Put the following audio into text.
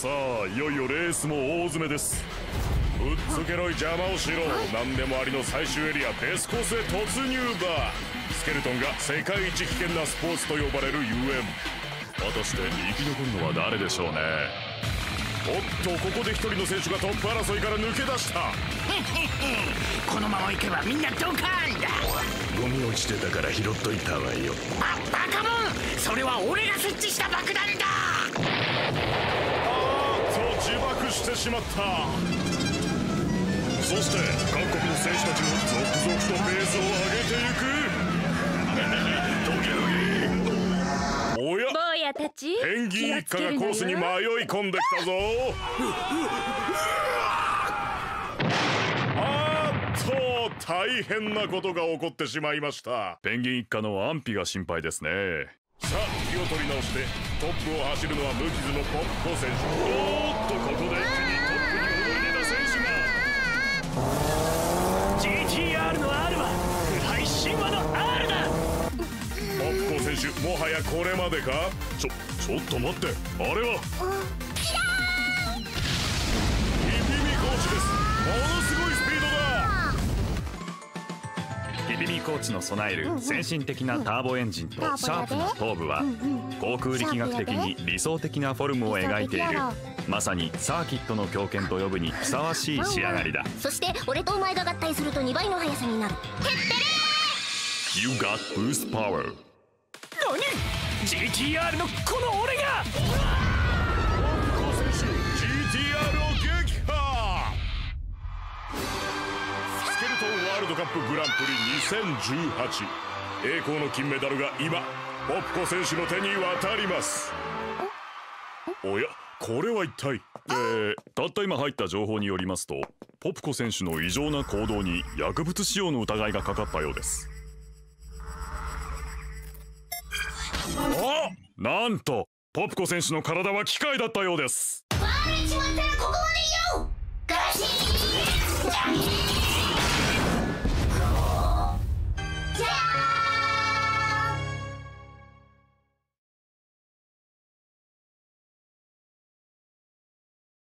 さあいよいよレースも大詰めです。うっつけろい邪魔をしろ。何でもありの最終エリアデスコースへ突入だ。スケルトンが世界一危険なスポーツと呼ばれるゆえん果たして生き残るのは誰でしょうね。おっとここで一人の選手がトップ争いから抜け出した。このまま行けばみんなドカーンだ。ゴミ落ちてたから拾っといたわよ。ババカモン！それは俺が設置した爆弾だあーっと自爆してしまった。そして各国の選手たちも続々とペースを上げていく。ドキドキおや坊やたちペンギン一家がコースに迷い込んできたぞ。あーっと大変なことが起こってしまいました。ペンギン一家の安否が心配ですね。さあ気を取り直してトップを走るのは無傷のポッコ選手。おーっとこ手もはやこれまでか？ちょちょっと待って。あれは？ヒビミコーチです。ものすごいスピードだ。ヒビミコーチの備える先進的なターボエンジンとシャープな頭部は航空力学的に理想的なフォルムを描いている。まさにサーキットの強肩と呼ぶにふさわしい仕上がりだ。そして俺とお前が合体すると2倍の速さになる。You got boost power 何 GTR のこの俺が。ポッコ選手 GTR を撃破。スケルトンワールドカップグランプリ2018栄光の金メダルが今ポッコ選手の手に渡ります。おやこれは一体？えー、たった今入った情報によりますとポプコ選手の異常な行動に薬物使用の疑いがかかったようですあなんとポプコ選手の体は機械だったようです。バーれちまったらここまでよ